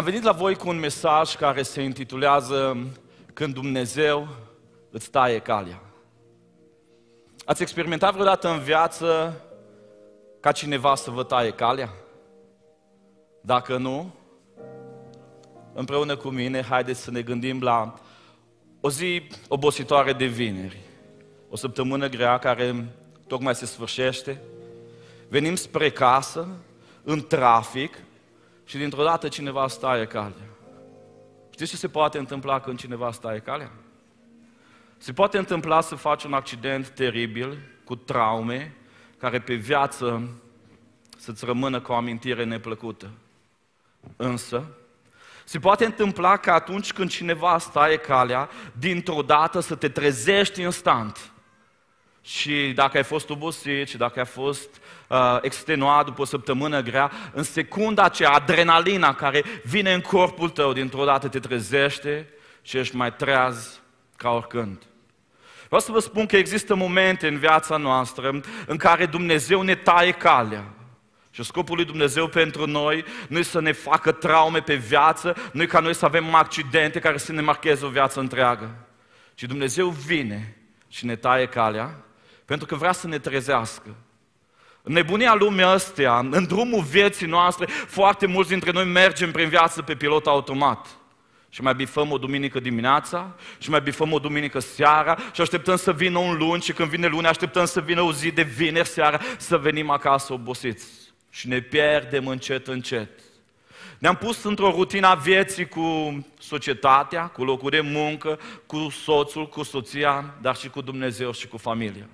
Am venit la voi cu un mesaj care se intitulează Când Dumnezeu îți taie calea. Ați experimentat vreodată în viață ca cineva să vă taie calea? Dacă nu, împreună cu mine, haideți să ne gândim la o zi obositoare de vineri, o săptămână grea care tocmai se sfârșește, venim spre casă, în trafic, și dintr-o dată cineva staie calea. Știți ce se poate întâmpla când cineva staie calea? Se poate întâmpla să faci un accident teribil, cu traume, care pe viață să-ți rămână cu o amintire neplăcută. Însă, se poate întâmpla că atunci când cineva staie calea, dintr-o dată să te trezești instant. Și dacă ai fost obosit și dacă ai fost uh, extenuat după o săptămână grea, în secunda aceea, adrenalina care vine în corpul tău, dintr-o dată te trezește și ești mai treaz ca oricând. Vreau să vă spun că există momente în viața noastră în care Dumnezeu ne taie calea. Și scopul lui Dumnezeu pentru noi nu e să ne facă traume pe viață, nu e ca noi să avem accidente care să ne marcheze o viață întreagă. Ci Dumnezeu vine și ne taie calea pentru că vrea să ne trezească. În nebunia lumii astea, în drumul vieții noastre, foarte mulți dintre noi mergem prin viață pe pilot automat. Și mai bifăm o duminică dimineața, și mai bifăm o duminică seara, și așteptăm să vină un luni, și când vine luni, așteptăm să vină o zi de vineri seara, să venim acasă obosiți. Și ne pierdem încet, încet. Ne-am pus într-o rutină a vieții cu societatea, cu locul de muncă, cu soțul, cu soția, dar și cu Dumnezeu și cu familia.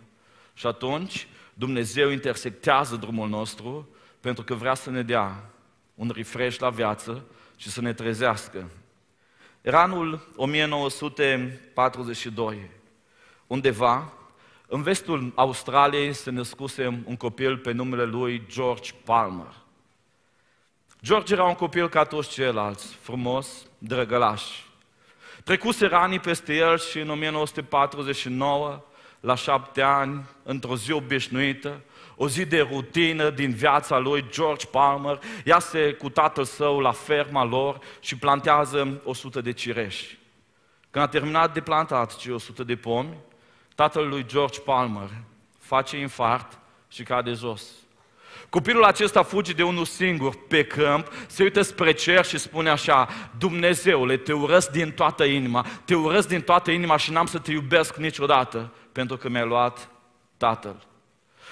Și atunci Dumnezeu intersectează drumul nostru pentru că vrea să ne dea un refresh la viață și să ne trezească. Era anul 1942. Undeva, în vestul Australiei, se născuse un copil pe numele lui George Palmer. George era un copil ca toți ceilalți, frumos, drăgălaș. Trecuse ranii peste el și în 1949 la șapte ani, într-o zi obișnuită, o zi de rutină din viața lui, George Palmer, iase cu tatăl său la ferma lor și plantează 100 de cireși. Când a terminat de plantat cei 100 de pomi, tatăl lui George Palmer face infart și cade jos. Copilul acesta fuge de unul singur pe câmp, se uită spre cer și spune așa, Dumnezeule, te urăsc din toată inima, te urăsc din toată inima și n-am să te iubesc niciodată pentru că mi-a luat tatăl.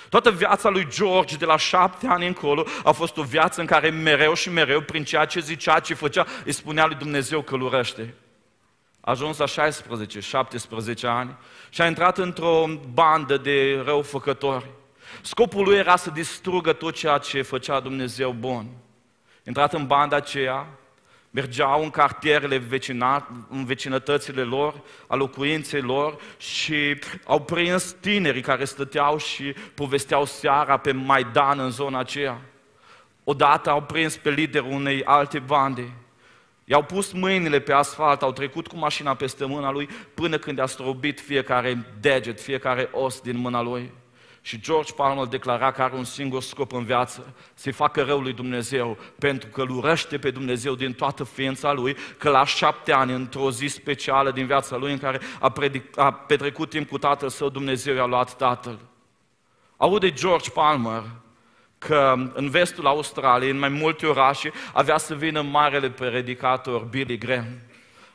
Toată viața lui George, de la șapte ani încolo, a fost o viață în care mereu și mereu, prin ceea ce zicea, ce făcea, îi spunea lui Dumnezeu că îl urăște. A ajuns la 16, 17 ani și a intrat într-o bandă de răufăcători. Scopul lui era să distrugă tot ceea ce făcea Dumnezeu bun. Intrat în banda aceea, mergeau în cartierele vecinat, în vecinătățile lor, a locuinței lor și au prins tinerii care stăteau și povesteau seara pe Maidan în zona aceea. Odată au prins pe liderul unei alte bande. I-au pus mâinile pe asfalt, au trecut cu mașina peste mâna lui până când a strobit fiecare deget, fiecare os din mâna lui. Și George Palmer declara că are un singur scop în viață, să-i facă rău lui Dumnezeu, pentru că îl urăște pe Dumnezeu din toată ființa lui, că la șapte ani, într-o zi specială din viața lui, în care a, predic, a petrecut timp cu tatăl său, Dumnezeu i-a luat tatăl. Aude George Palmer că în vestul Australiei, în mai multe orașe, avea să vină marele predicator Billy Graham.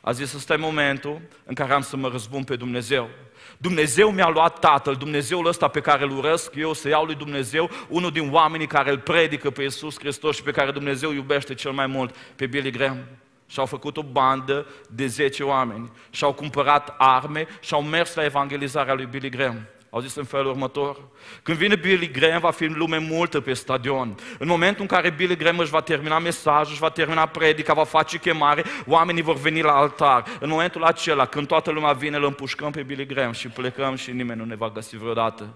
A zis, ăsta e momentul în care am să mă răzbun pe Dumnezeu. Dumnezeu mi-a luat Tatăl, Dumnezeul ăsta pe care îl urăsc eu, să iau lui Dumnezeu, unul din oamenii care îl predică pe Iisus Hristos și pe care Dumnezeu iubește cel mai mult, pe Billy Graham. Și-au făcut o bandă de 10 oameni, și-au cumpărat arme și-au mers la evangelizarea lui Billy Graham. Au zis în felul următor, când vine Billy Graham, va fi lume multă pe stadion. În momentul în care Billy Graham își va termina mesajul, își va termina predica, va face chemare, oamenii vor veni la altar. În momentul acela, când toată lumea vine, îl împușcăm pe Billy Graham și plecăm și nimeni nu ne va găsi vreodată.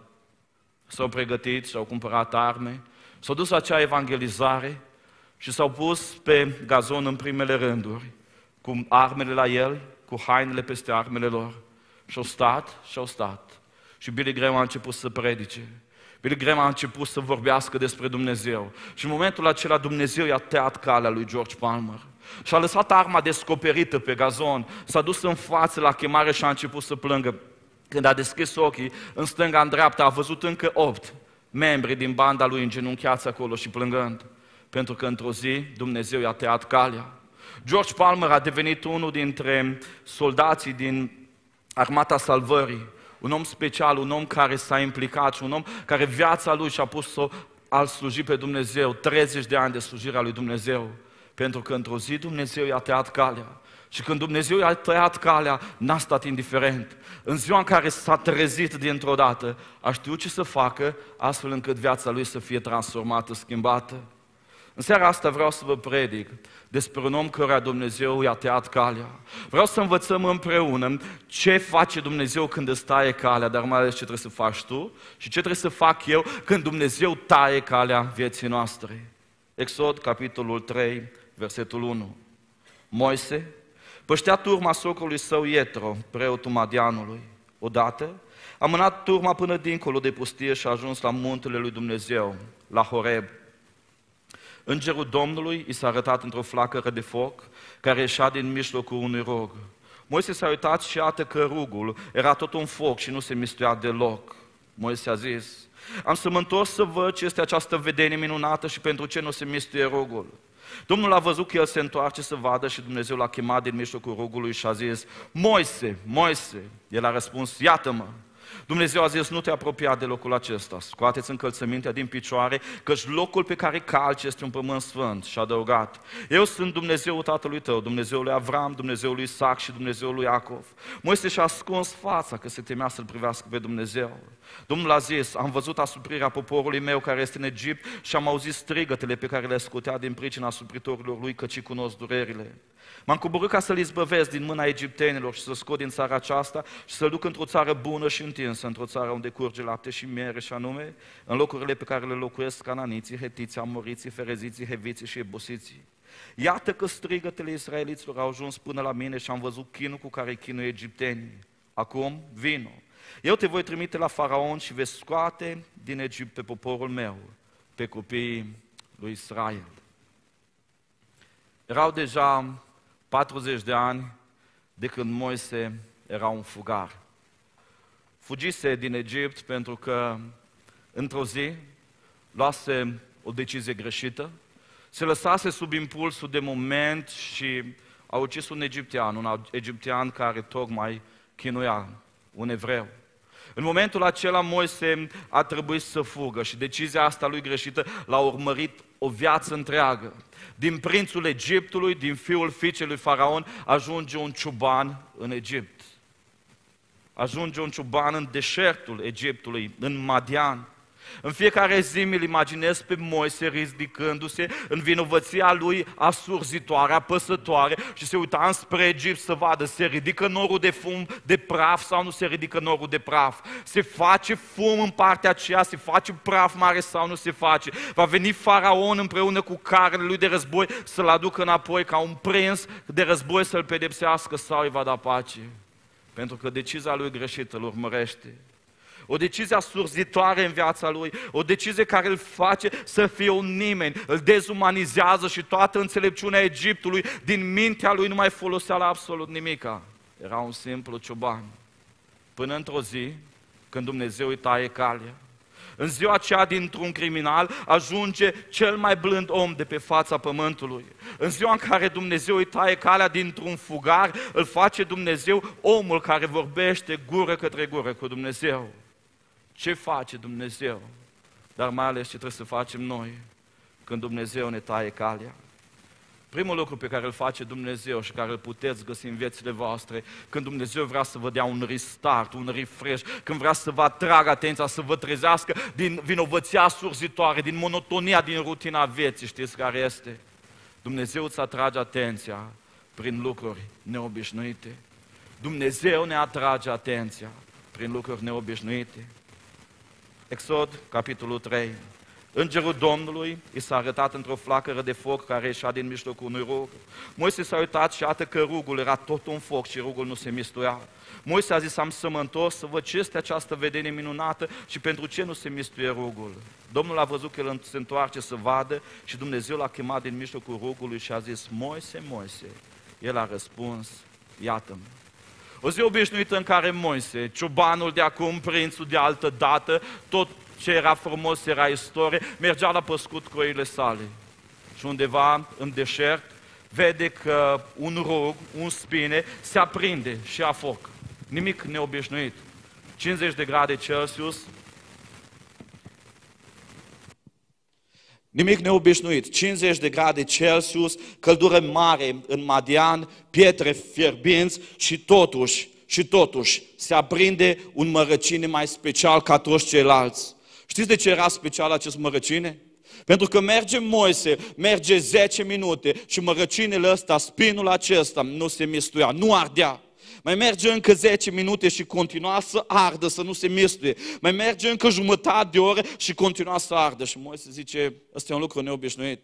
S-au pregătit, și-au cumpărat arme, s-au dus la acea evangelizare și s-au pus pe gazon în primele rânduri, cu armele la el, cu hainele peste armele lor. Și-au stat, și-au stat. Și Billy Graham a început să predice. Billy Graham a început să vorbească despre Dumnezeu. Și în momentul acela Dumnezeu i-a tăiat calea lui George Palmer. Și a lăsat arma descoperită pe gazon, s-a dus în față la chemare și a început să plângă. Când a deschis ochii, în stânga, în dreapta, a văzut încă opt membri din banda lui îngenunchiați acolo și plângând. Pentru că într-o zi Dumnezeu i-a tăiat calea. George Palmer a devenit unul dintre soldații din Armata Salvării, un om special, un om care s-a implicat și un om care viața lui și-a pus-o al sluji pe Dumnezeu, 30 de ani de slujirea lui Dumnezeu. Pentru că într-o zi Dumnezeu i-a tăiat calea. Și când Dumnezeu i-a tăiat calea, n-a stat indiferent. În ziua în care s-a trezit dintr-o dată, a știut ce să facă, astfel încât viața lui să fie transformată, schimbată. În seara asta vreau să vă predic despre un om căruia Dumnezeu i-a tăiat calea. Vreau să învățăm împreună ce face Dumnezeu când îți taie calea, dar mai ales ce trebuie să faci tu și ce trebuie să fac eu când Dumnezeu taie calea vieții noastre. Exod, capitolul 3, versetul 1. Moise păștea turma socrului său Ietro, preotul Madianului. Odată a mânat turma până dincolo de pustie și a ajuns la muntele lui Dumnezeu, la Horeb. Îngerul Domnului i s-a arătat într-o flacără de foc care ieșea din mijlocul unui rog. Moise s-a uitat și iată că rugul era tot un foc și nu se mistuia deloc. Moise a zis, am să mă întorc să văd ce este această vedenie minunată și pentru ce nu se mistuie rogul. Domnul a văzut că el se întoarce să vadă și Dumnezeu l-a chemat din mijlocul rugului și a zis, Moise, Moise, el a răspuns, iată-mă. Dumnezeu a zis, nu te apropia de locul acesta, scoateți încălțămintea din picioare, căci locul pe care calci este un pământ sfânt. Și a adăugat, eu sunt Dumnezeul tatălui tău, Dumnezeul lui Avram, Dumnezeul lui Isaac și Dumnezeul lui Iacov. Moise și-a ascuns fața că se temea să-L privească pe Dumnezeu. Domnul a zis, am văzut asuprirea poporului meu care este în Egipt și am auzit strigătele pe care le scotea din pricina asupritorilor lui, căci cunosc durerile. M-am coborât ca să-l izbăvesc din mâna egiptenilor și să scot din țara aceasta și să-l duc într-o țară bună și întinsă, într-o țară unde curge lapte și miere și anume în locurile pe care le locuiesc cananiții, hetiții, amoriții, fereziții, heviții și ebosiții. Iată că strigătele israeliților au ajuns până la mine și am văzut chinul cu care chinuie egiptenii. Acum, vino. Eu te voi trimite la faraon și vei scoate din Egipt pe poporul meu, pe copiii lui Israel. Erau deja 40 de ani de când Moise era un fugar. Fugise din Egipt pentru că într-o zi luase o decizie greșită, se lăsase sub impulsul de moment și a ucis un egiptean, un egiptean care tocmai chinuia un evreu. În momentul acela Moise a trebuit să fugă și decizia asta lui greșită l-a urmărit o viață întreagă. Din prințul Egiptului, din fiul fiicei lui Faraon, ajunge un ciuban în Egipt. Ajunge un ciuban în deșertul Egiptului, în Madian. În fiecare zi mi-l imaginez pe Moise ridicându-se în vinovăția lui asurzitoare, apăsătoare și se uita înspre Egipt să vadă, se ridică norul de fum de praf sau nu se ridică norul de praf. Se face fum în partea aceea, se face praf mare sau nu se face. Va veni faraon împreună cu carele lui de război să-l aducă înapoi ca un prins de război să-l pedepsească sau îi va da pace. Pentru că decizia lui greșită îl urmărește o decizie asurzitoare în viața lui, o decizie care îl face să fie un nimeni, îl dezumanizează și toată înțelepciunea Egiptului din mintea lui nu mai folosea la absolut nimica. Era un simplu cioban. Până într-o zi, când Dumnezeu îi taie calea, în ziua aceea, dintr-un criminal, ajunge cel mai blând om de pe fața pământului. În ziua în care Dumnezeu îi taie calea dintr-un fugar, îl face Dumnezeu omul care vorbește gură către gură cu Dumnezeu ce face Dumnezeu, dar mai ales ce trebuie să facem noi când Dumnezeu ne taie calea. Primul lucru pe care îl face Dumnezeu și care îl puteți găsi în viețile voastre, când Dumnezeu vrea să vă dea un restart, un refresh, când vrea să vă atragă atenția, să vă trezească din vinovăția surzitoare, din monotonia, din rutina vieții, știți care este? Dumnezeu îți atrage atenția prin lucruri neobișnuite. Dumnezeu ne atrage atenția prin lucruri neobișnuite. Exod, capitolul 3, Îngerul Domnului i s-a arătat într-o flacără de foc care ieșea din mijlocul unui rug. Moise s-a uitat și iată că rugul era tot un foc și rugul nu se mistuia. Moise a zis, am să mă întorc să văd ce este această vedenie minunată și pentru ce nu se mistuie rugul. Domnul a văzut că el se întoarce să vadă și Dumnezeu l-a chemat din mijlocul rugului și a zis, Moise, Moise. El a răspuns, iată-mă. O zi obișnuită în care Moise, ciobanul de acum, prințul de altă dată, tot ce era frumos era istorie, mergea la păscut cu oile sale. Și undeva în deșert vede că un rug, un spine, se aprinde și a foc. Nimic neobișnuit. 50 de grade Celsius. Nimic neobișnuit. 50 de grade Celsius, căldură mare în Madian, pietre fierbinți și totuși, și totuși, se aprinde un mărăcine mai special ca toți ceilalți. Știți de ce era special acest mărăcine? Pentru că merge Moise, merge 10 minute și mărăcinile ăsta, spinul acesta, nu se mistuia, nu ardea. Mai merge încă 10 minute și continua să ardă, să nu se mistuie. Mai merge încă jumătate de oră și continua să ardă. Și Moise zice, ăsta e un lucru neobișnuit.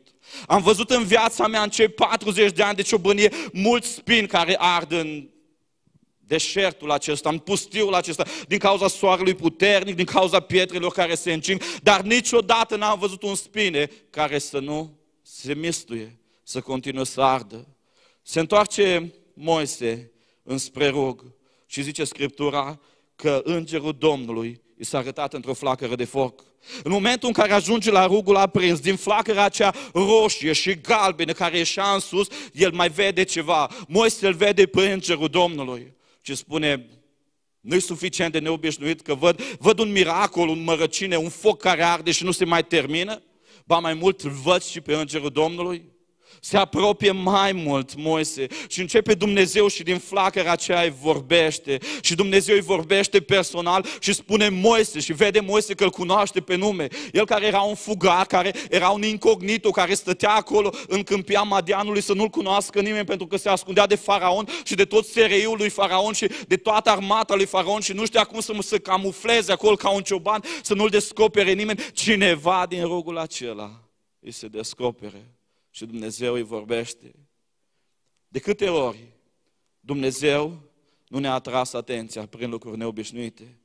Am văzut în viața mea, în cei 40 de ani de ciobănie, mulți spini care ard în deșertul acesta, în pustiul acesta, din cauza soarelui puternic, din cauza pietrelor care se încing, dar niciodată n-am văzut un spine care să nu se mistuie, să continue să ardă. Se întoarce Moise înspre rug și zice Scriptura că îngerul Domnului i s-a arătat într-o flacără de foc. În momentul în care ajunge la rugul aprins, din flacăra acea roșie și galbenă care ieșea în sus, el mai vede ceva. Moise îl vede pe îngerul Domnului și spune, nu e suficient de neobișnuit că văd, văd un miracol, un mărăcine, un foc care arde și nu se mai termină? Ba mai mult văd și pe Îngerul Domnului? Se apropie mai mult Moise și începe Dumnezeu și din flacăra aceea îi vorbește. Și Dumnezeu îi vorbește personal și spune Moise și vede Moise că îl cunoaște pe nume. El care era un fugar, care era un incognito, care stătea acolo în câmpia Madianului să nu-l cunoască nimeni pentru că se ascundea de faraon și de tot sereiul lui faraon și de toată armata lui faraon și nu știa cum să se camufleze acolo ca un cioban, să nu-l descopere nimeni. Cineva din rogul acela îi se descopere și Dumnezeu îi vorbește. De câte ori Dumnezeu nu ne-a atras atenția prin lucruri neobișnuite?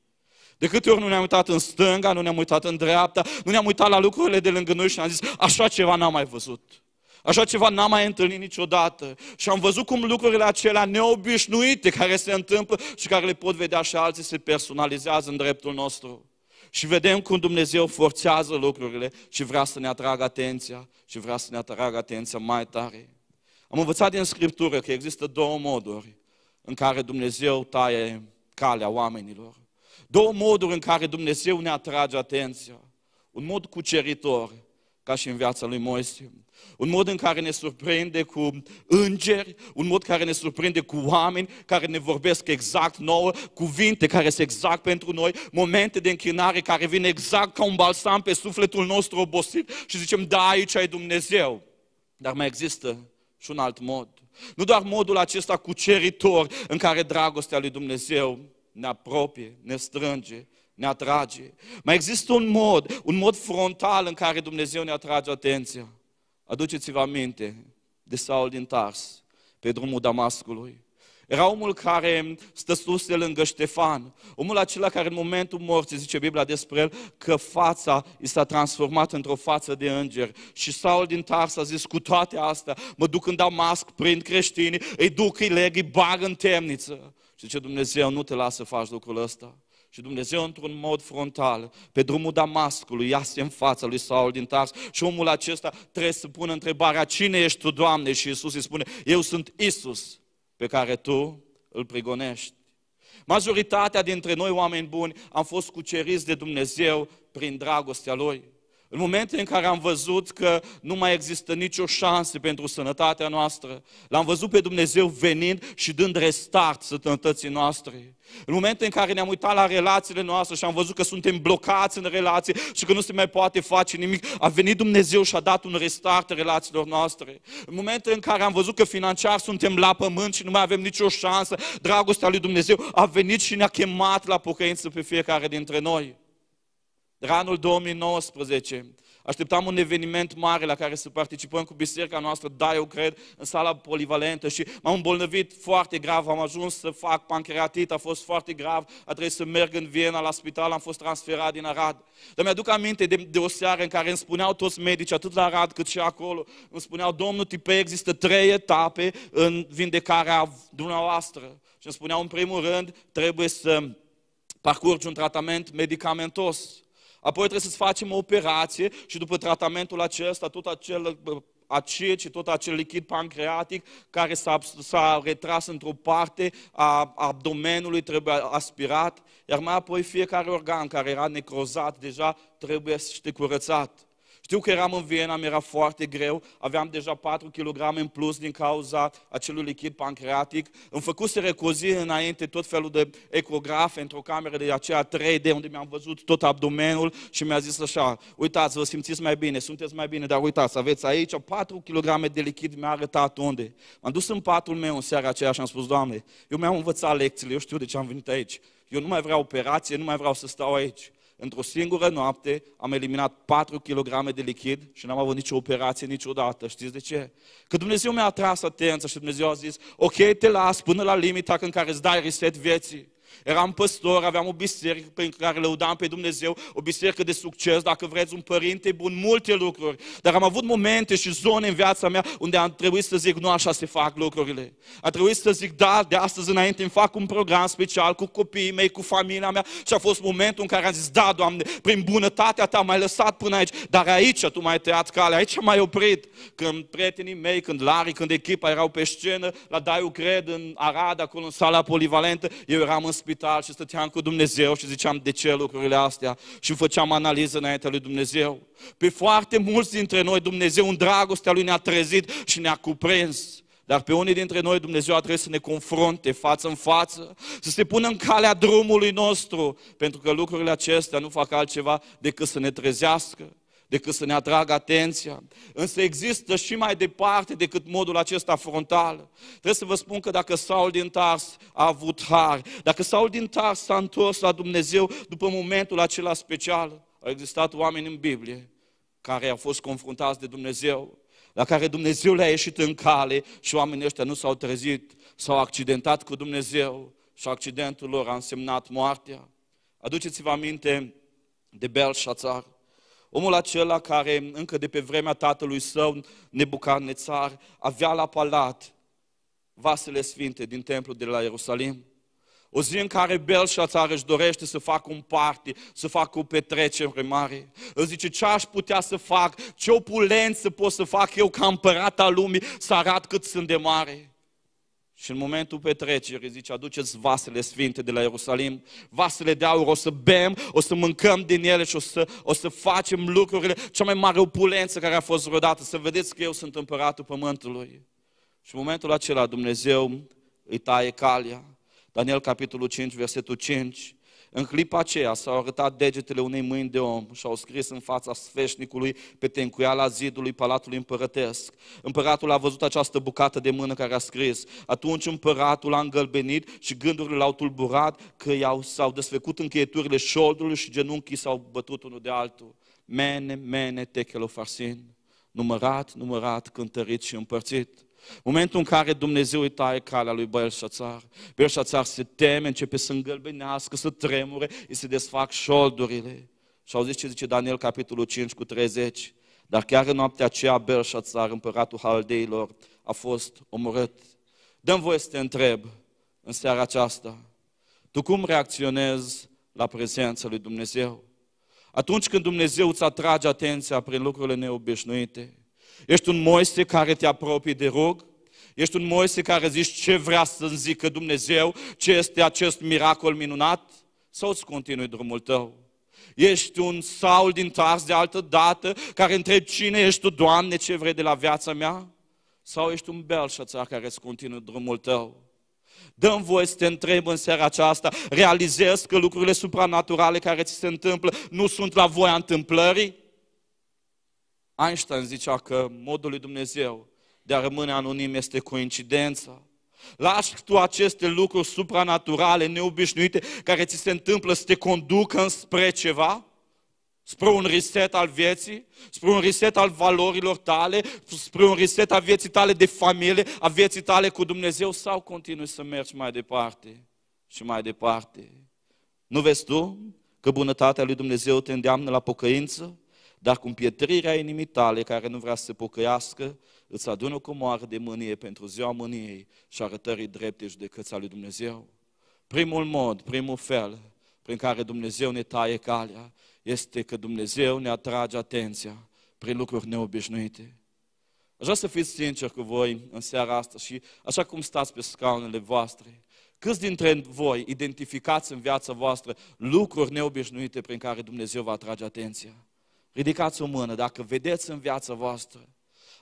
De câte ori nu ne-am uitat în stânga, nu ne-am uitat în dreapta, nu ne-am uitat la lucrurile de lângă noi și am zis, așa ceva n-am mai văzut. Așa ceva n-am mai întâlnit niciodată. Și am văzut cum lucrurile acelea neobișnuite care se întâmplă și care le pot vedea și alții se personalizează în dreptul nostru. Și vedem cum Dumnezeu forțează lucrurile și vrea să ne atragă atenția și vrea să ne atragă atenția mai tare. Am învățat din Scriptură că există două moduri în care Dumnezeu taie calea oamenilor. Două moduri în care Dumnezeu ne atrage atenția. Un mod cuceritor, ca și în viața lui Moise un mod în care ne surprinde cu îngeri, un mod care ne surprinde cu oameni care ne vorbesc exact nouă, cuvinte care sunt exact pentru noi, momente de închinare care vin exact ca un balsam pe sufletul nostru obosit și zicem, da, aici ai Dumnezeu. Dar mai există și un alt mod. Nu doar modul acesta cuceritor în care dragostea lui Dumnezeu ne apropie, ne strânge, ne atrage. Mai există un mod, un mod frontal în care Dumnezeu ne atrage atenția. Aduceți-vă aminte de Saul din Tars, pe drumul Damascului. Era omul care stăsuse lângă Ștefan, omul acela care în momentul morții, zice Biblia despre el, că fața i s-a transformat într-o față de înger. Și Saul din Tars a zis, cu toate astea, mă duc în Damasc, prind creștini, îi duc, îi leg, îi bag în temniță. Și zice Dumnezeu, nu te lasă să faci lucrul ăsta. Și Dumnezeu, într-un mod frontal, pe drumul Damascului, iase în fața lui Saul din Tars și omul acesta trebuie să pună întrebarea, cine ești tu, Doamne? Și Iisus îi spune, eu sunt Isus pe care tu îl prigonești. Majoritatea dintre noi, oameni buni, am fost cuceriți de Dumnezeu prin dragostea Lui. În momente în care am văzut că nu mai există nicio șansă pentru sănătatea noastră, l-am văzut pe Dumnezeu venind și dând restart sănătății noastre. În momente în care ne-am uitat la relațiile noastre și am văzut că suntem blocați în relație și că nu se mai poate face nimic, a venit Dumnezeu și a dat un restart relațiilor noastre. În momente în care am văzut că financiar suntem la pământ și nu mai avem nicio șansă, dragostea lui Dumnezeu a venit și ne-a chemat la pocăință pe fiecare dintre noi. Dar anul 2019 Așteptam un eveniment mare la care să participăm cu biserica noastră, da, eu cred, în sala polivalentă și m-am îmbolnăvit foarte grav, am ajuns să fac pancreatit, a fost foarte grav, a trebuit să merg în Viena la spital, am fost transferat din Arad. Dar mi-aduc aminte de, de o seară în care îmi spuneau toți medici, atât la Arad cât și acolo, îmi spuneau, domnul Tipe, există trei etape în vindecarea dumneavoastră. Și îmi spuneau, în primul rând, trebuie să parcurgi un tratament medicamentos. Apoi trebuie să-ți facem o operație și după tratamentul acesta, tot acel acid și tot acel lichid pancreatic care s-a, s-a retras într-o parte a abdomenului trebuie aspirat, iar mai apoi fiecare organ care era necrozat deja trebuie să te curățat. Știu că eram în Viena, mi-era foarte greu, aveam deja 4 kg în plus din cauza acelui lichid pancreatic. Îmi făcuse cu o zi înainte tot felul de ecografe într-o cameră de aceea 3D, unde mi-am văzut tot abdomenul și mi-a zis așa, uitați, vă simțiți mai bine, sunteți mai bine, dar uitați, aveți aici 4 kg de lichid, mi-a arătat unde. M-am dus în patul meu în seara aceea și am spus, Doamne, eu mi-am învățat lecțiile, eu știu de ce am venit aici. Eu nu mai vreau operație, nu mai vreau să stau aici într-o singură noapte am eliminat 4 kg de lichid și n-am avut nicio operație niciodată. Știți de ce? Că Dumnezeu mi-a atras atenția și Dumnezeu a zis, ok, te las până la limita în care îți dai reset vieții. Eram păstor, aveam o biserică pe care lăudam pe Dumnezeu, o biserică de succes, dacă vreți, un părinte bun, multe lucruri. Dar am avut momente și zone în viața mea unde am trebuit să zic, nu așa se fac lucrurile. A trebuit să zic, da, de astăzi înainte îmi fac un program special cu copiii mei, cu familia mea și a fost momentul în care am zis, da, Doamne, prin bunătatea Ta m-ai lăsat până aici, dar aici Tu m-ai tăiat calea, aici m-ai oprit. Când prietenii mei, când Larry, când echipa erau pe scenă, la Daiu Cred, în Arad, acolo în sala polivalentă, eu eram în spital și stăteam cu Dumnezeu și ziceam de ce lucrurile astea și îmi făceam analiză înaintea lui Dumnezeu. Pe foarte mulți dintre noi Dumnezeu în dragostea Lui ne-a trezit și ne-a cuprins. Dar pe unii dintre noi Dumnezeu a trebuit să ne confrunte față în față, să se pună în calea drumului nostru, pentru că lucrurile acestea nu fac altceva decât să ne trezească, decât să ne atragă atenția. Însă există și mai departe decât modul acesta frontal. Trebuie să vă spun că dacă Saul din Tars a avut har, dacă Saul din Tars s-a întors la Dumnezeu după momentul acela special, au existat oameni în Biblie care au fost confruntați de Dumnezeu, la care Dumnezeu le-a ieșit în cale și oamenii ăștia nu s-au trezit, s-au accidentat cu Dumnezeu și accidentul lor a însemnat moartea. Aduceți-vă aminte de Belșațar. Omul acela care încă de pe vremea tatălui său, Nebucarnețar, avea la palat vasele sfinte din templul de la Ierusalim. O zi în care Belșațar își dorește să facă un party, să facă o petrecere mare. Îl zice, ce aș putea să fac, ce opulență pot să fac eu ca împărat al lumii, să arat cât sunt de mare. Și în momentul petrecerii zice, aduceți vasele sfinte de la Ierusalim, vasele de aur, o să bem, o să mâncăm din ele și o să, o să facem lucrurile, cea mai mare opulență care a fost vreodată, să vedeți că eu sunt împăratul pământului. Și în momentul acela Dumnezeu îi taie calea. Daniel capitolul 5, versetul 5, în clipa aceea s-au arătat degetele unei mâini de om și au scris în fața sfeșnicului pe tencuiala zidului palatului împărătesc. Împăratul a văzut această bucată de mână care a scris. Atunci împăratul a îngălbenit și gândurile l-au tulburat că i-au, s-au desfăcut încheieturile șoldului și genunchii s-au bătut unul de altul. Mene, mene, techelofarsin. Numărat, numărat, cântărit și împărțit. Momentul în care Dumnezeu îi taie calea lui Belșațar, Belșațar se teme, începe să îngălbenească, să tremure, îi se desfac șoldurile. Și auziți ce zice Daniel, capitolul 5 cu 30. Dar chiar în noaptea aceea, Belșațar, împăratul haldeilor, a fost omorât. Dăm voie să te întreb în seara aceasta, tu cum reacționezi la prezența lui Dumnezeu? Atunci când Dumnezeu îți atrage atenția prin lucrurile neobișnuite, Ești un Moise care te apropii de rug? Ești un Moise care zici ce vrea să-mi zică Dumnezeu, ce este acest miracol minunat? Sau îți continui drumul tău? Ești un Saul din Tars de altă dată care întrebi cine ești tu, Doamne, ce vrei de la viața mea? Sau ești un Belșațar care îți continuă drumul tău? Dăm voie să te întreb în seara aceasta, realizezi că lucrurile supranaturale care ți se întâmplă nu sunt la voia întâmplării? Einstein zicea că modul lui Dumnezeu de a rămâne anonim este coincidența. Lași tu aceste lucruri supranaturale, neobișnuite, care ți se întâmplă să te conducă înspre ceva? spre un reset al vieții, spre un reset al valorilor tale, spre un reset al vieții tale de familie, a vieții tale cu Dumnezeu sau continui să mergi mai departe și mai departe? Nu vezi tu că bunătatea lui Dumnezeu te îndeamnă la pocăință, dar cu împietrirea inimii tale care nu vrea să se pocăiască, îți adună cu moară de mânie pentru ziua mâniei și arătării drepte judecăța lui Dumnezeu. Primul mod, primul fel prin care Dumnezeu ne taie calea, este că Dumnezeu ne atrage atenția prin lucruri neobișnuite. Aș vrea să fiți sincer cu voi în seara asta și așa cum stați pe scaunele voastre, câți dintre voi identificați în viața voastră lucruri neobișnuite prin care Dumnezeu vă atrage atenția? Ridicați o mână dacă vedeți în viața voastră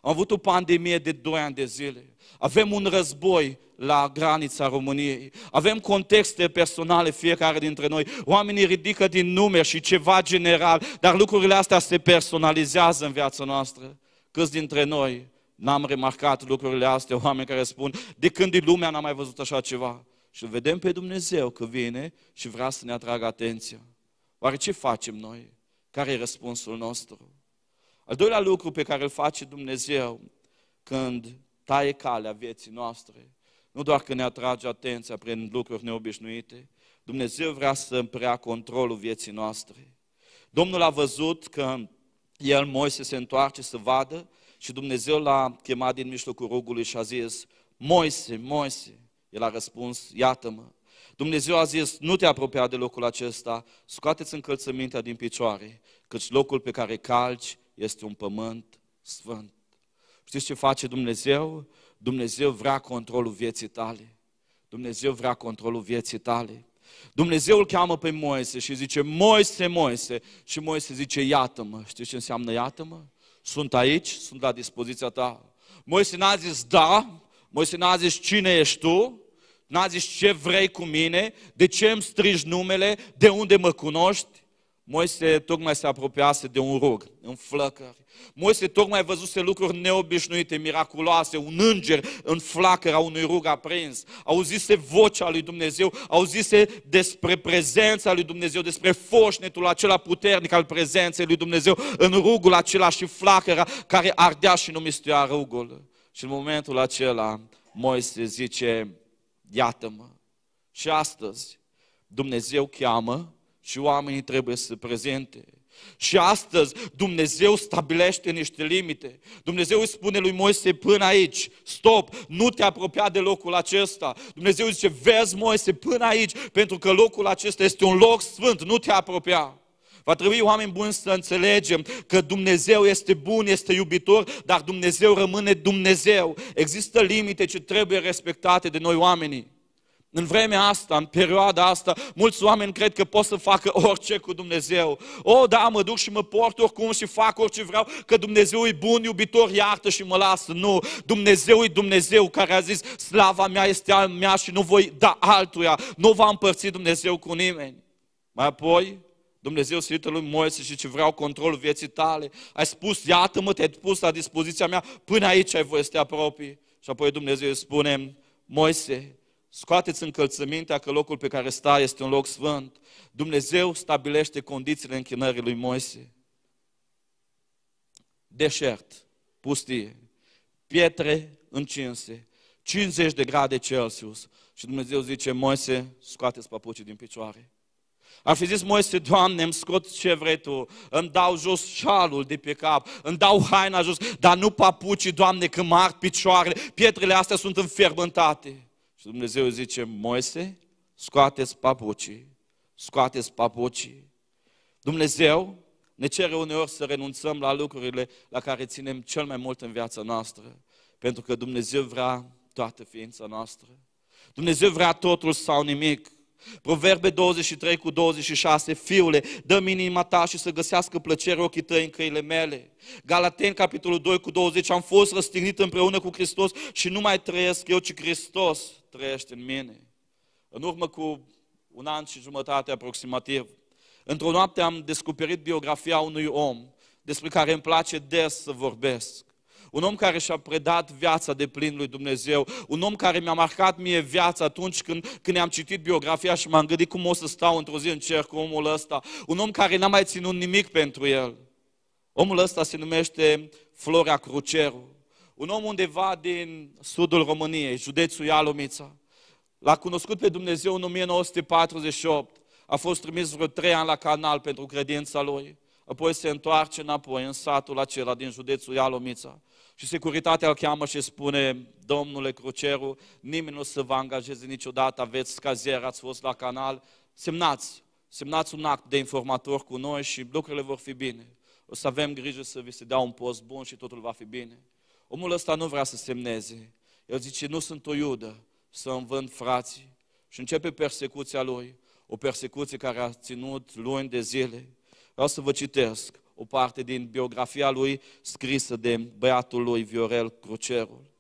am avut o pandemie de 2 ani de zile. Avem un război la granița României. Avem contexte personale fiecare dintre noi. Oamenii ridică din numeri și ceva general, dar lucrurile astea se personalizează în viața noastră. Câți dintre noi n-am remarcat lucrurile astea, oameni care spun, de când din lumea n-am mai văzut așa ceva. Și vedem pe Dumnezeu că vine și vrea să ne atragă atenția. Oare ce facem noi? Care e răspunsul nostru? Al doilea lucru pe care îl face Dumnezeu când taie calea vieții noastre, nu doar că ne atrage atenția prin lucruri neobișnuite, Dumnezeu vrea să prea controlul vieții noastre. Domnul a văzut că el, Moise, se întoarce să vadă și Dumnezeu l-a chemat din mijlocul rugului și a zis, Moise, Moise, el a răspuns, iată-mă. Dumnezeu a zis, nu te apropia de locul acesta, scoateți încălțămintea din picioare, căci locul pe care calci este un pământ sfânt. Știți ce face Dumnezeu? Dumnezeu vrea controlul vieții tale. Dumnezeu vrea controlul vieții tale. Dumnezeu îl cheamă pe Moise și zice, Moise, Moise. Și Moise zice, iată-mă. Știți ce înseamnă iată-mă? Sunt aici, sunt la dispoziția ta. Moise n-a zis da, Moise n-a zis cine ești tu, n-a zis ce vrei cu mine, de ce îmi strigi numele, de unde mă cunoști, Moise tocmai se apropiase de un rug, în flăcări. Moise tocmai văzuse lucruri neobișnuite, miraculoase, un înger în flacăra unui rug aprins. Auzise vocea lui Dumnezeu, auzise despre prezența lui Dumnezeu, despre foșnetul acela puternic al prezenței lui Dumnezeu în rugul acela și flacăra care ardea și nu mistuia rugul. Și în momentul acela Moise zice, iată-mă. Și astăzi Dumnezeu cheamă și oamenii trebuie să prezente. Și astăzi Dumnezeu stabilește niște limite. Dumnezeu îi spune lui Moise până aici, stop, nu te apropia de locul acesta. Dumnezeu zice, vezi Moise până aici, pentru că locul acesta este un loc sfânt, nu te apropia. Va trebui, oameni buni, să înțelegem că Dumnezeu este bun, este iubitor, dar Dumnezeu rămâne Dumnezeu. Există limite ce trebuie respectate de noi oamenii. În vremea asta, în perioada asta, mulți oameni cred că pot să facă orice cu Dumnezeu. O, da, mă duc și mă port oricum și fac orice vreau, că Dumnezeu e bun, iubitor, iartă și mă lasă. Nu, Dumnezeu e Dumnezeu care a zis, slava mea este al mea și nu voi da altuia. Nu va împărți Dumnezeu cu nimeni. Mai apoi, Dumnezeu se uită lui Moise și ce vreau controlul vieții tale. Ai spus, iată-mă, te-ai pus la dispoziția mea, până aici ai voie să te apropii. Și apoi Dumnezeu îi spune, Moise, Scoateți încălțămintea că locul pe care sta este un loc sfânt. Dumnezeu stabilește condițiile închinării lui Moise. Deșert, pustie, pietre încinse, 50 de grade Celsius. Și Dumnezeu zice, Moise, scoateți papucii din picioare. Ar fi zis Moise, Doamne, îmi scot ce vrei Tu, îmi dau jos șalul de pe cap, îmi dau haina jos, dar nu papucii, Doamne, că mă ard picioarele, pietrele astea sunt înfermântate. Și Dumnezeu zice, Moise, scoateți papucii, scoateți papucii. Dumnezeu ne cere uneori să renunțăm la lucrurile la care ținem cel mai mult în viața noastră, pentru că Dumnezeu vrea toată ființa noastră. Dumnezeu vrea totul sau nimic. Proverbe 23 cu 26, fiule, dă-mi inima ta și să găsească plăcere ochii tăi în căile mele. Galaten, capitolul 2 cu 20, am fost răstignit împreună cu Hristos și nu mai trăiesc eu, ci Hristos trăiește în mine. În urmă cu un an și jumătate aproximativ, într-o noapte am descoperit biografia unui om despre care îmi place des să vorbesc. Un om care și-a predat viața de plin lui Dumnezeu, un om care mi-a marcat mie viața atunci când, când am citit biografia și m-am gândit cum o să stau într-o zi în cer cu omul ăsta, un om care n-a mai ținut nimic pentru el. Omul ăsta se numește Florea Cruceru, un om undeva din sudul României, județul Ialomița. L-a cunoscut pe Dumnezeu în 1948, a fost trimis vreo trei ani la canal pentru credința lui, apoi se întoarce înapoi în satul acela din județul Ialomița. Și securitatea îl cheamă și spune, domnule Cruceru, nimeni nu se va angajeze niciodată, aveți cazier, ați fost la canal, semnați, semnați un act de informator cu noi și lucrurile vor fi bine. O să avem grijă să vi se dea un post bun și totul va fi bine. Omul ăsta nu vrea să semneze. El zice, nu sunt o iudă să îmi vând frații. Și începe persecuția lui, o persecuție care a ținut luni de zile. Vreau să vă citesc o parte din biografia lui scrisă de băiatul lui Viorel Crucerul.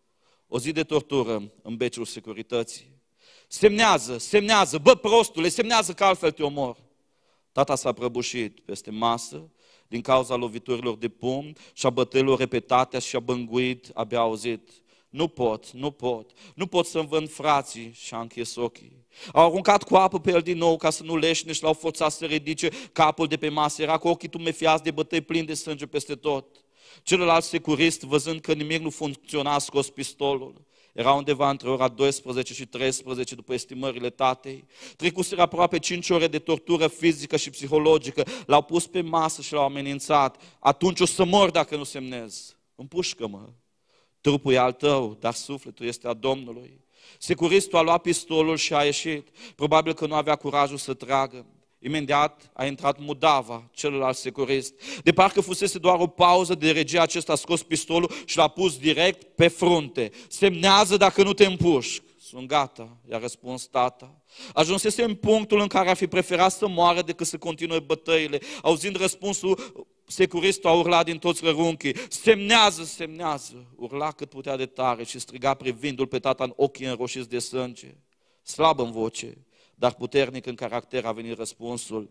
O zi de tortură în beciul securității. Semnează, semnează, bă prostule, semnează că altfel te omor. Tata s-a prăbușit peste masă din cauza loviturilor de pumn și a bătăilor repetate și a bânguit, abia auzit. Nu pot, nu pot, nu pot să-mi vând frații și a închis ochii. Au aruncat cu apă pe el din nou ca să nu leșne și l-au forțat să ridice capul de pe masă. Era cu ochii tumefiați de bătăi plini de sânge peste tot. Celălalt securist, văzând că nimic nu funcționa, a scos pistolul. Era undeva între ora 12 și 13 după estimările tatei. Trecuseră aproape 5 ore de tortură fizică și psihologică. L-au pus pe masă și l-au amenințat. Atunci o să mor dacă nu semnez. Împușcă-mă. Trupul e al tău, dar sufletul este a Domnului. Securistul a luat pistolul și a ieșit. Probabil că nu avea curajul să tragă. Imediat a intrat Mudava, celălalt securist. De parcă fusese doar o pauză de regie, acesta a scos pistolul și l-a pus direct pe frunte. Semnează dacă nu te împușc. Sunt gata, i-a răspuns tata. Ajunsese în punctul în care ar fi preferat să moară decât să continue bătăile. Auzind răspunsul, securistul a urlat din toți rărunchii. Semnează, semnează! Urla cât putea de tare și striga privindu-l pe tata în ochii înroșiți de sânge. Slab în voce, dar puternic în caracter a venit răspunsul.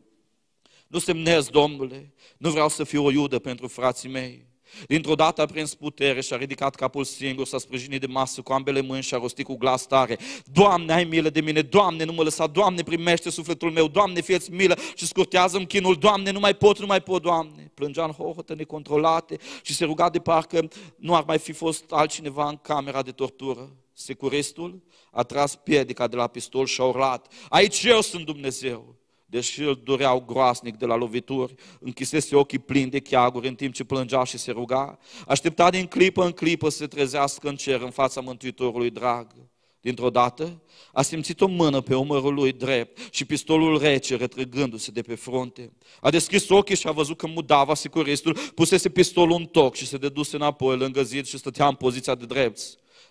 Nu semnez, Domnule, nu vreau să fiu o iudă pentru frații mei. Dintr-o dată a prins putere și a ridicat capul singur, s-a sprijinit de masă cu ambele mâini și a rostit cu glas tare. Doamne, ai milă de mine, Doamne, nu mă lăsa, Doamne, primește sufletul meu, Doamne, fieți milă și scurtează-mi chinul, Doamne, nu mai pot, nu mai pot, Doamne. Plângea în hohotă necontrolate și se ruga de parcă nu ar mai fi fost altcineva în camera de tortură. Securistul a tras piedica de la pistol și a urlat, aici eu sunt Dumnezeu deși îl dureau groasnic de la lovituri, închisese ochii plini de cheaguri în timp ce plângea și se ruga, aștepta din clipă în clipă să se trezească în cer în fața Mântuitorului drag. Dintr-o dată a simțit o mână pe umărul lui drept și pistolul rece retrăgându-se de pe frunte. A deschis ochii și a văzut că mudava securistul, pusese pistolul în toc și se deduse înapoi lângă zid și stătea în poziția de drept.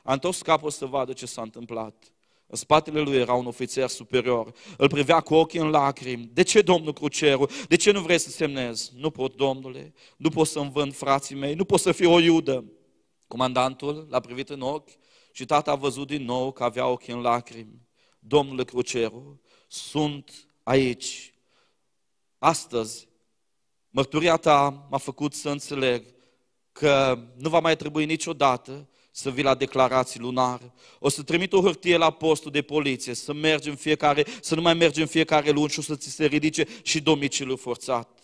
A întors capul să vadă ce s-a întâmplat. În spatele lui era un ofițer superior. Îl privea cu ochii în lacrimi. De ce, domnul Cruceru? De ce nu vrei să semnezi? Nu pot, domnule. Nu pot să-mi vând frații mei. Nu pot să fiu o iudă. Comandantul l-a privit în ochi și tata a văzut din nou că avea ochii în lacrimi. Domnule Cruceru, sunt aici. Astăzi, mărturia ta m-a făcut să înțeleg că nu va mai trebui niciodată să vii la declarații lunare. O să trimit o hârtie la postul de poliție, să mergi în fiecare, să nu mai mergi în fiecare luni și o să ți se ridice și domiciliul forțat.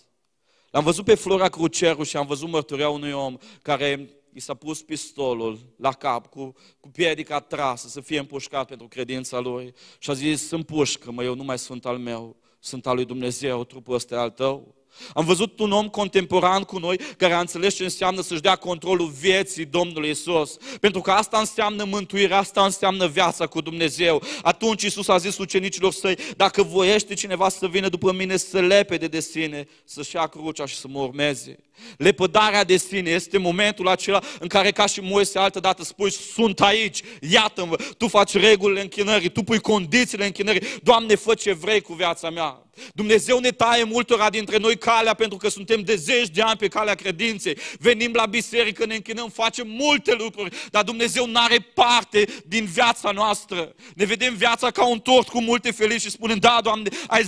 L-am văzut pe Flora Cruceru și am văzut mărturia unui om care i s-a pus pistolul la cap cu, cu piedica trasă să fie împușcat pentru credința lui și a zis, împușcă mă, eu nu mai sunt al meu, sunt al lui Dumnezeu, trupul ăsta e al tău. Am văzut un om contemporan cu noi care a înțeles ce înseamnă să-și dea controlul vieții Domnului Isus. Pentru că asta înseamnă mântuirea, asta înseamnă viața cu Dumnezeu. Atunci Isus a zis ucenicilor săi, dacă voiește cineva să vină după mine, să lepede de sine, să-și ia crucea și să mă urmeze. Lepădarea de sine este momentul acela în care ca și Moise altă dată spui, sunt aici, iată-mă, tu faci regulile închinării, tu pui condițiile închinării, Doamne, fă ce vrei cu viața mea. Dumnezeu ne taie multora dintre noi calea pentru că suntem de zeci de ani pe calea credinței. Venim la biserică, ne închinăm, facem multe lucruri, dar Dumnezeu nu are parte din viața noastră. Ne vedem viața ca un tort cu multe felii și spunem, da, Doamne, ai 10%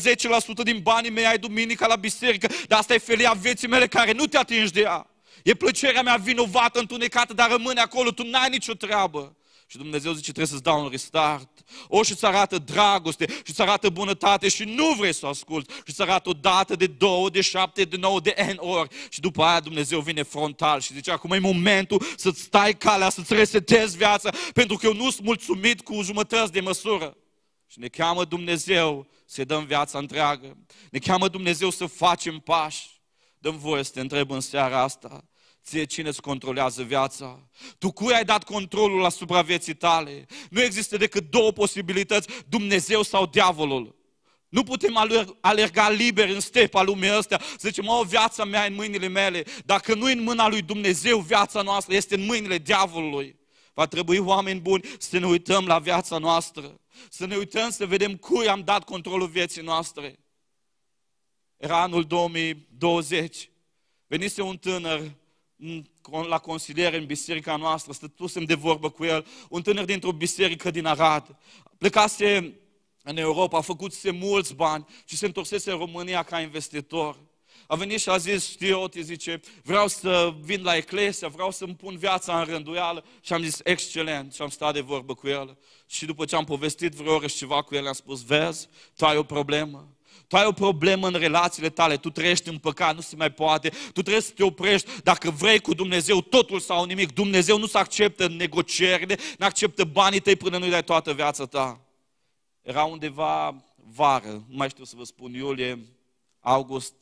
din banii mei, ai duminica la biserică, dar asta e felia vieții mele care nu te atingi de ea. E plăcerea mea vinovată, întunecată, dar rămâne acolo, tu n-ai nicio treabă. Și Dumnezeu zice, trebuie să-ți dau un restart. O, și îți arată dragoste, și îți arată bunătate și nu vrei să o asculți. Și îți arată o dată, de două, de șapte, de nouă, de N ori. Și după aia Dumnezeu vine frontal și zice, acum e momentul să-ți stai calea, să-ți resetezi viața, pentru că eu nu sunt mulțumit cu jumătăți de măsură. Și ne cheamă Dumnezeu să-i dăm viața întreagă. Ne cheamă Dumnezeu să facem pași. Dăm voie să te întreb în seara asta, ție cine îți controlează viața? Tu cui ai dat controlul asupra vieții tale? Nu există decât două posibilități, Dumnezeu sau diavolul. Nu putem alerga liber în stepa lumii astea, să zicem, o, viața mea în mâinile mele. Dacă nu e în mâna lui Dumnezeu, viața noastră este în mâinile diavolului. Va trebui, oameni buni, să ne uităm la viața noastră. Să ne uităm să vedem cui am dat controlul vieții noastre. Era anul 2020. Venise un tânăr la consiliere în biserica noastră, stătusem de vorbă cu el, un tânăr dintr-o biserică din Arad. Plecase în Europa, a făcut mulți bani și se întorsese în România ca investitor. A venit și a zis, știu, te zice, vreau să vin la Eclesia, vreau să-mi pun viața în rânduială. Și am zis, excelent, și am stat de vorbă cu el. Și după ce am povestit vreo oră și ceva cu el, am spus, vezi, tu ai o problemă. Tu ai o problemă în relațiile tale, tu trăiești în păcat, nu se mai poate, tu trebuie să te oprești. Dacă vrei cu Dumnezeu totul sau nimic, Dumnezeu nu se acceptă negocierile, nu acceptă banii tăi până nu-i dai toată viața ta. Era undeva vară, nu mai știu să vă spun, iulie, august,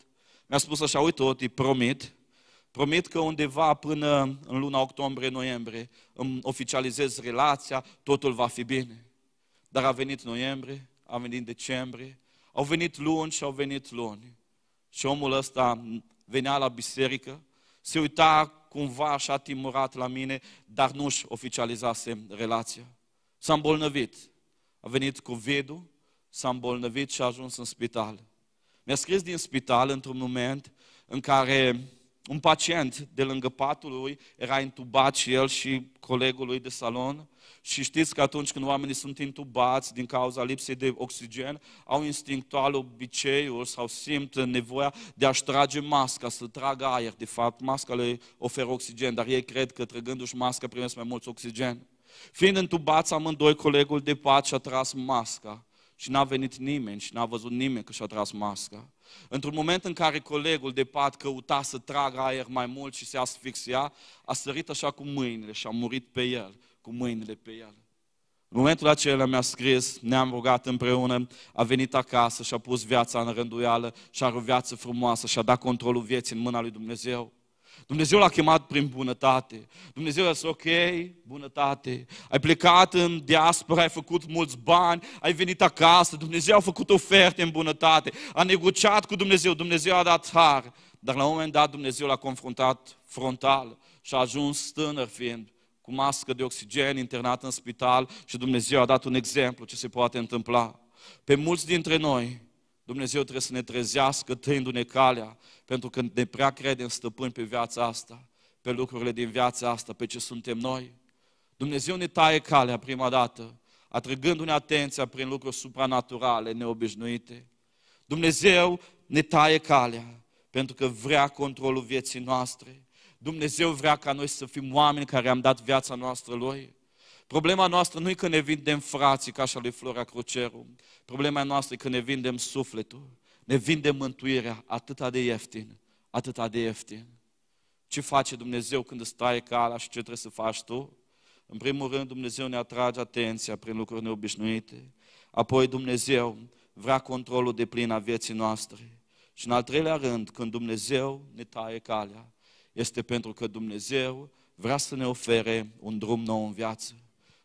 mi-a spus așa, uite, Oti, promit, promit că undeva până în luna octombrie-noiembrie îmi oficializez relația, totul va fi bine. Dar a venit noiembrie, a venit decembrie, au venit luni și au venit luni. Și omul ăsta venea la biserică, se uita cumva așa timurat la mine, dar nu-și oficializase relația. S-a îmbolnăvit. A venit covid s-a îmbolnăvit și a ajuns în spital. Mi-a scris din spital într-un moment în care un pacient de lângă patul lui era intubat și el și colegul lui de salon și știți că atunci când oamenii sunt intubați din cauza lipsei de oxigen, au instinctual obiceiul sau simt nevoia de a-și trage masca, să tragă aer. De fapt, masca le oferă oxigen, dar ei cred că trăgându-și masca primesc mai mult oxigen. Fiind intubați amândoi, colegul de pat și-a tras masca și n-a venit nimeni și n-a văzut nimeni că și-a tras masca. Într-un moment în care colegul de pat căuta să tragă aer mai mult și se asfixia, a sărit așa cu mâinile și a murit pe el cu mâinile pe el. În momentul acela mi-a scris, ne-am rugat împreună, a venit acasă și a pus viața în rânduială și are o viață frumoasă și a dat controlul vieții în mâna lui Dumnezeu. Dumnezeu l-a chemat prin bunătate. Dumnezeu a zis, ok, bunătate. Ai plecat în diaspora, ai făcut mulți bani, ai venit acasă, Dumnezeu a făcut oferte în bunătate, a negociat cu Dumnezeu, Dumnezeu a dat har. Dar la un moment dat Dumnezeu l-a confruntat frontal și a ajuns tânăr fiind cu mască de oxigen, internat în spital și Dumnezeu a dat un exemplu ce se poate întâmpla. Pe mulți dintre noi, Dumnezeu trebuie să ne trezească tăindu-ne calea, pentru că ne prea credem stăpâni pe viața asta, pe lucrurile din viața asta, pe ce suntem noi. Dumnezeu ne taie calea prima dată, atrăgându-ne atenția prin lucruri supranaturale, neobișnuite. Dumnezeu ne taie calea, pentru că vrea controlul vieții noastre. Dumnezeu vrea ca noi să fim oameni care am dat viața noastră Lui. Problema noastră nu e că ne vindem frații ca așa lui Florea Cruceru. Problema noastră e că ne vindem sufletul. Ne vindem mântuirea atât de ieftin, atât de ieftin. Ce face Dumnezeu când îți taie calea și ce trebuie să faci tu? În primul rând, Dumnezeu ne atrage atenția prin lucruri neobișnuite. Apoi Dumnezeu vrea controlul de plin a vieții noastre. Și în al treilea rând, când Dumnezeu ne taie calea, este pentru că Dumnezeu vrea să ne ofere un drum nou în viață.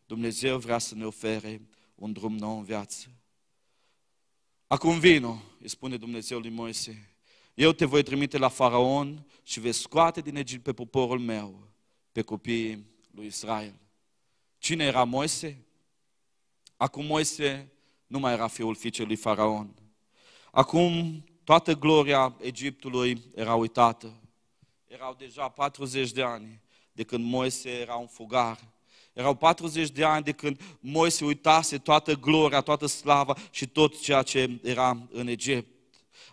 Dumnezeu vrea să ne ofere un drum nou în viață. Acum vino, îi spune Dumnezeu lui Moise, eu te voi trimite la Faraon și vei scoate din Egipt pe poporul meu, pe copiii lui Israel. Cine era Moise? Acum Moise nu mai era fiul fiicei lui Faraon. Acum toată gloria Egiptului era uitată erau deja 40 de ani de când Moise era un fugar. Erau 40 de ani de când Moise uitase toată gloria, toată slava și tot ceea ce era în Egipt.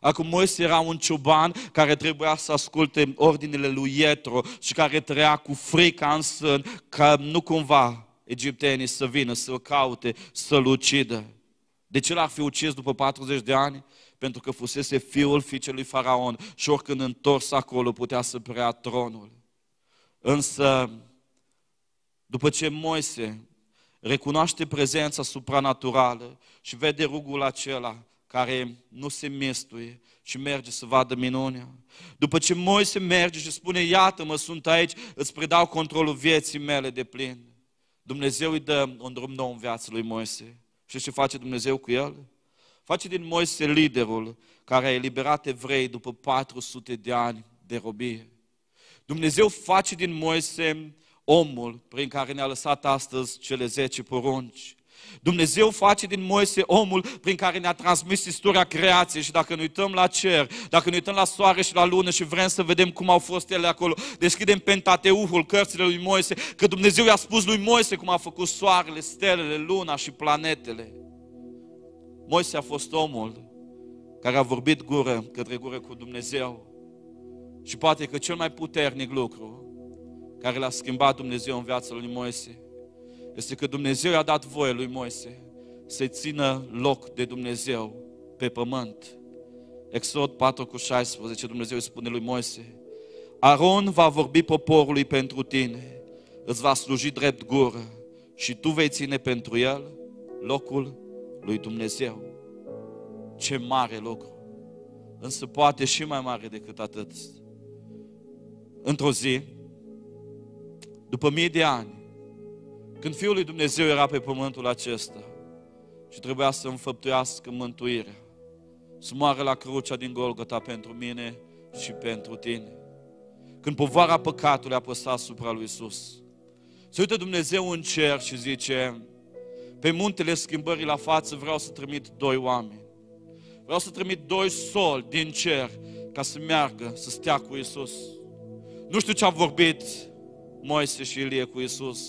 Acum Moise era un cioban care trebuia să asculte ordinele lui Ietro și care trăia cu frica în sân că nu cumva egiptenii să vină să-l caute, să-l ucidă. De ce l-ar fi ucis după 40 de ani? Pentru că fusese fiul fiicelui Faraon și oricând întors acolo putea să preia tronul. Însă, după ce Moise recunoaște prezența supranaturală și vede rugul acela care nu se mistuie și merge să vadă minunea. După ce Moise merge și spune, iată-mă, sunt aici, îți predau controlul vieții mele de plin. Dumnezeu îi dă un drum nou în viața lui Moise. Și ce face Dumnezeu cu el? Face din Moise liderul care a eliberat evrei după 400 de ani de robie. Dumnezeu face din Moise omul prin care ne-a lăsat astăzi cele 10 porunci. Dumnezeu face din Moise omul prin care ne-a transmis istoria creației și dacă ne uităm la cer, dacă ne uităm la soare și la lună și vrem să vedem cum au fost ele acolo, deschidem Pentateuhul, cărțile lui Moise, că Dumnezeu i-a spus lui Moise cum a făcut soarele, stelele, luna și planetele. Moise a fost omul care a vorbit gură către gură cu Dumnezeu. Și poate că cel mai puternic lucru care l-a schimbat Dumnezeu în viața lui Moise este că Dumnezeu i-a dat voie lui Moise să țină loc de Dumnezeu pe pământ. Exod 4 cu 16, Dumnezeu îi spune lui Moise, Aron va vorbi poporului pentru tine, îți va sluji drept gură și tu vei ține pentru el locul lui Dumnezeu. Ce mare lucru! Însă poate și mai mare decât atât. Într-o zi, după mii de ani, când Fiul lui Dumnezeu era pe pământul acesta și trebuia să înfăptuiască mântuirea, să moară la crucea din Golgota pentru mine și pentru tine. Când povara păcatului a păsat asupra lui Isus. Se uită Dumnezeu în cer și zice, pe muntele schimbării la față vreau să trimit doi oameni. Vreau să trimit doi soli din cer ca să meargă, să stea cu Isus. Nu știu ce a vorbit Moise și Ilie cu Isus.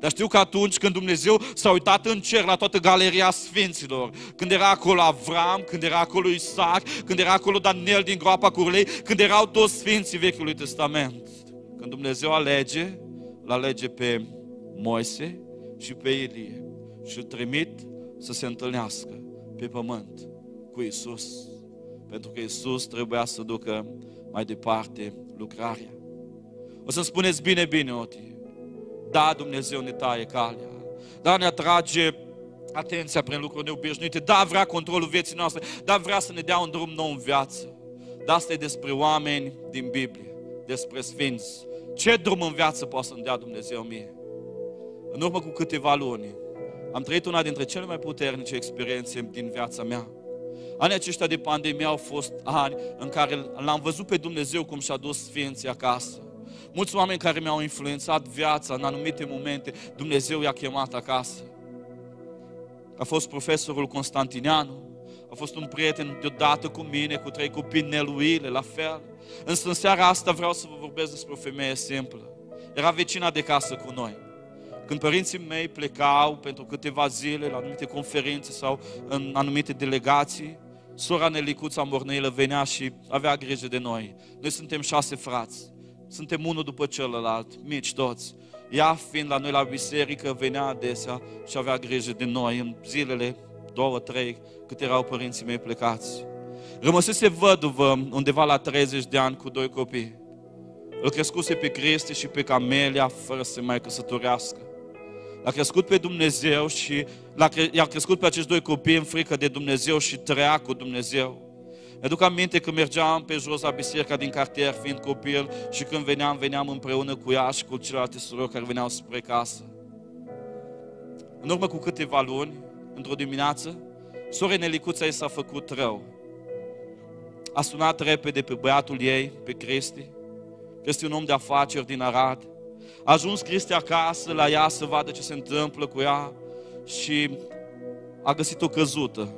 Dar știu că atunci când Dumnezeu s-a uitat în cer la toată galeria sfinților, când era acolo Avram, când era acolo Isaac, când era acolo Daniel din groapa curlei, când erau toți sfinții Vechiului Testament, când Dumnezeu alege, îl alege pe Moise și pe Ilie și îl trimit să se întâlnească pe pământ cu Isus. Pentru că Isus trebuia să ducă mai departe lucrarea. O să spuneți bine, bine, Oti. Da, Dumnezeu ne taie calea. Da, ne atrage atenția prin lucruri neobișnuite. Da, vrea controlul vieții noastre. Da, vrea să ne dea un drum nou în viață. Da, asta e despre oameni din Biblie, despre sfinți. Ce drum în viață poate să-mi dea Dumnezeu mie? În urmă cu câteva luni, am trăit una dintre cele mai puternice experiențe din viața mea. Anii aceștia de pandemie au fost ani în care l-am văzut pe Dumnezeu cum și-a dus sfinții acasă. Mulți oameni care mi-au influențat viața în anumite momente, Dumnezeu i-a chemat acasă. A fost profesorul Constantineanu, a fost un prieten deodată cu mine, cu trei copii, Neluile, la fel. Însă în seara asta vreau să vă vorbesc despre o femeie simplă. Era vecina de casă cu noi. Când părinții mei plecau pentru câteva zile la anumite conferințe sau în anumite delegații, sora Nelicuța Mornăilă venea și avea grijă de noi. Noi suntem șase frați. Suntem unul după celălalt, mici toți. Ea fiind la noi la biserică, venea adesea și avea grijă de noi în zilele două, trei, cât erau părinții mei plecați. Rămăsese văduvă undeva la 30 de ani cu doi copii. Îl crescuse pe Cristi și pe Camelia fără să se mai căsătorească. L-a crescut pe Dumnezeu și i-a crescut pe acești doi copii în frică de Dumnezeu și trăia cu Dumnezeu. Mi-aduc aminte că mergeam pe jos la biserica din cartier, fiind copil, și când veneam, veneam împreună cu ea și cu celelalte surori care veneau spre casă. În urmă cu câteva luni, într-o dimineață, sora Nelicuța ei s-a făcut rău. A sunat repede pe băiatul ei, pe Cristi. Este un om de afaceri din Arad. A ajuns Cristi acasă la ea să vadă ce se întâmplă cu ea și a găsit-o căzută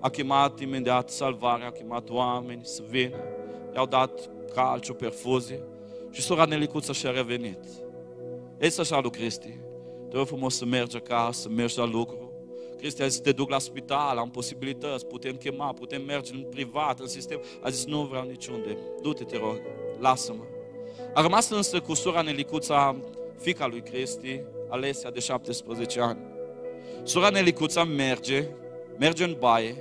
a chemat imediat salvarea, a chemat oameni să vină, i-au dat calciu, perfuzie și sora Nelicuță și-a revenit. Este așa lui Cristi. Te rog frumos să mergi acasă, să mergi la lucru. Cristi a zis, te duc la spital, am posibilități, putem chema, putem merge în privat, în sistem. A zis, nu vreau niciunde, du-te, te rog, lasă-mă. A rămas însă cu sora Nelicuța, fica lui Cristi, Alesia, de 17 ani. Sora Nelicuța merge, merge în baie,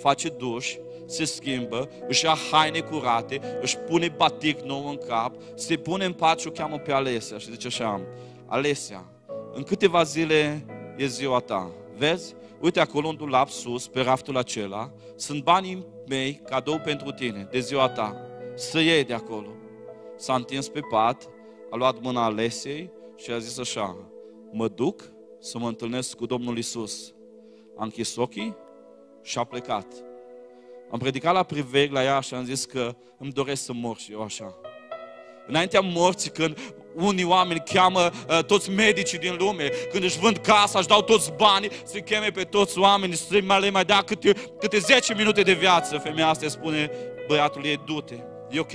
face duș, se schimbă, își ia haine curate, își pune batic nou în cap, se pune în pat și o cheamă pe Alesia și zice așa, Alesia, în câteva zile e ziua ta, vezi? Uite acolo un dulap sus, pe raftul acela, sunt banii mei, cadou pentru tine, de ziua ta, să iei de acolo. S-a întins pe pat, a luat mâna Alesiei și a zis așa, mă duc să mă întâlnesc cu Domnul Isus. A închis ochii și a plecat. Am predicat la priveg la ea și am zis că îmi doresc să mor și eu așa. Înaintea morții, când unii oameni cheamă uh, toți medicii din lume, când își vând casa, își dau toți banii, se cheme pe toți oamenii, să mai le mai dea câte, câte 10 minute de viață. Femeia asta spune, băiatul ei, du-te, e ok,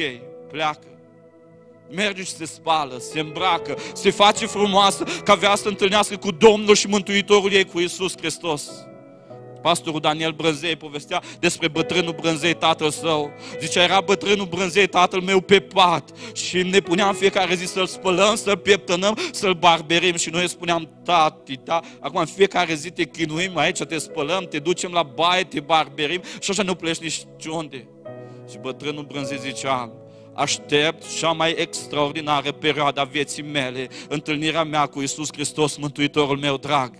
pleacă. Merge și se spală, se îmbracă, se face frumoasă ca vrea să întâlnească cu Domnul și Mântuitorul ei, cu Isus Hristos. Pastorul Daniel Brânzei povestea despre bătrânul Brânzei, tatăl său. Zicea, era bătrânul Brânzei, tatăl meu, pe pat și ne puneam fiecare zi să-l spălăm, să-l pieptănăm, să-l barberim și noi îi spuneam, tati, da, acum în fiecare zi te chinuim aici, te spălăm, te ducem la baie, te barberim și așa nu pleci nici unde. Și bătrânul Brânzei zicea, aștept cea mai extraordinară perioadă a vieții mele, întâlnirea mea cu Isus Hristos, Mântuitorul meu drag.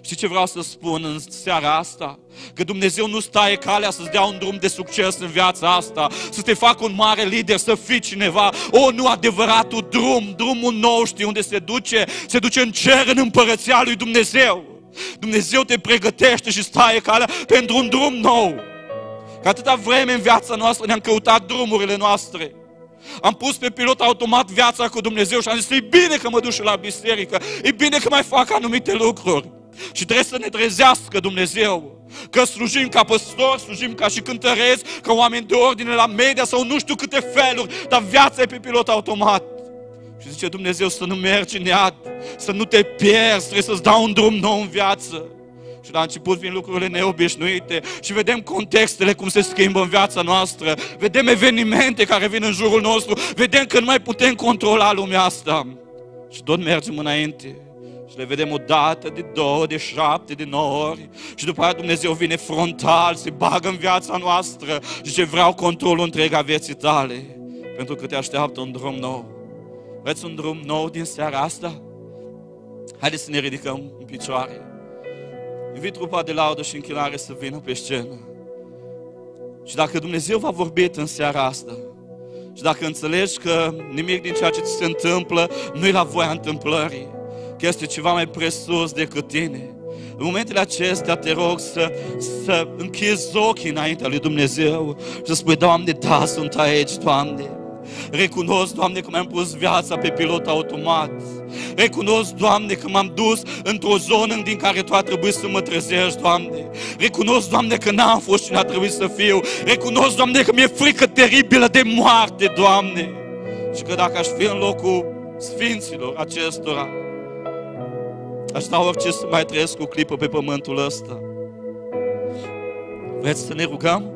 Știi ce vreau să spun în seara asta? Că Dumnezeu nu stai calea să-ți dea un drum de succes în viața asta, să te facă un mare lider, să fii cineva. O, nu adevăratul drum, drumul nou, știi unde se duce? Se duce în cer, în împărăția lui Dumnezeu. Dumnezeu te pregătește și stai calea pentru un drum nou. Că atâta vreme în viața noastră ne-am căutat drumurile noastre. Am pus pe pilot automat viața cu Dumnezeu și am zis, e bine că mă duc la biserică, e bine că mai fac anumite lucruri. Și trebuie să ne trezească Dumnezeu. Că slujim ca păstori, slujim ca și cântăreți, ca oameni de ordine la media sau nu știu câte feluri, dar viața e pe pilot automat. Și zice Dumnezeu să nu mergi în iad, să nu te pierzi, trebuie să-ți dau un drum nou în viață. Și la început vin lucrurile neobișnuite și vedem contextele cum se schimbă în viața noastră, vedem evenimente care vin în jurul nostru, vedem că nu mai putem controla lumea asta. Și tot mergem înainte. Și le vedem o dată, de două, de șapte, de nouă ori. Și după aceea Dumnezeu vine frontal, se bagă în viața noastră și ce vreau controlul întreg a vieții tale. Pentru că te așteaptă un drum nou. Vreți un drum nou din seara asta? Haideți să ne ridicăm în picioare. Invit trupa de laudă și închinare să vină pe scenă. Și dacă Dumnezeu v-a vorbit în seara asta, și dacă înțelegi că nimic din ceea ce ți se întâmplă nu e la voia întâmplării, că este ceva mai presus decât tine. În momentele acestea te rog să, să închizi ochii înaintea lui Dumnezeu și să spui, Doamne, da, sunt aici, Doamne. Recunosc, Doamne, că mi-am pus viața pe pilot automat. Recunosc, Doamne, că m-am dus într-o zonă din care Tu a trebuit să mă trezești, Doamne. Recunosc, Doamne, că n-am fost cine a trebuit să fiu. Recunosc, Doamne, că mi-e frică teribilă de moarte, Doamne. Și că dacă aș fi în locul sfinților acestora, Aș da orice să mai trăiesc o clipă pe pământul ăsta. Vreți să ne rugăm?